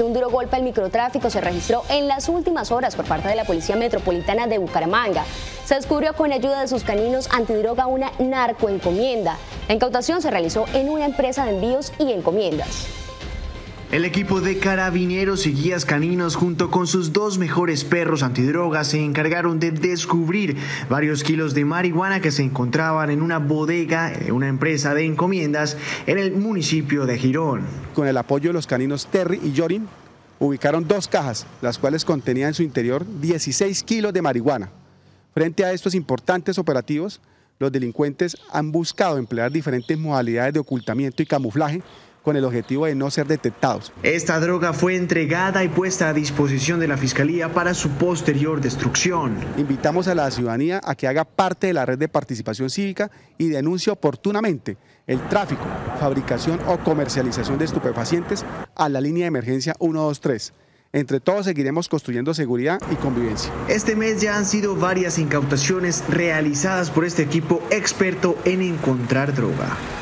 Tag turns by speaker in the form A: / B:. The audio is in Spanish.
A: Un duro golpe al microtráfico se registró en las últimas horas por parte de la Policía Metropolitana de Bucaramanga. Se descubrió con ayuda de sus caninos antidroga una narcoencomienda. La incautación se realizó en una empresa de envíos y encomiendas.
B: El equipo de carabineros y guías caninos junto con sus dos mejores perros antidrogas se encargaron de descubrir varios kilos de marihuana que se encontraban en una bodega de una empresa de encomiendas en el municipio de Girón.
C: Con el apoyo de los caninos Terry y Jorin, ubicaron dos cajas, las cuales contenían en su interior 16 kilos de marihuana. Frente a estos importantes operativos, los delincuentes han buscado emplear diferentes modalidades de ocultamiento y camuflaje con el objetivo de no ser detectados.
B: Esta droga fue entregada y puesta a disposición de la Fiscalía para su posterior destrucción.
C: Invitamos a la ciudadanía a que haga parte de la red de participación cívica y denuncie oportunamente el tráfico, fabricación o comercialización de estupefacientes a la línea de emergencia 123. Entre todos seguiremos construyendo seguridad y convivencia.
B: Este mes ya han sido varias incautaciones realizadas por este equipo experto en encontrar droga.